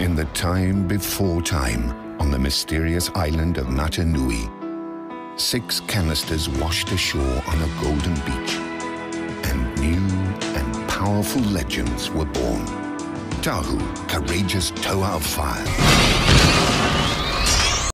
In the time before time, on the mysterious island of Mata Nui, six canisters washed ashore on a golden beach, and new and powerful legends were born. Tahu, courageous toa of fire.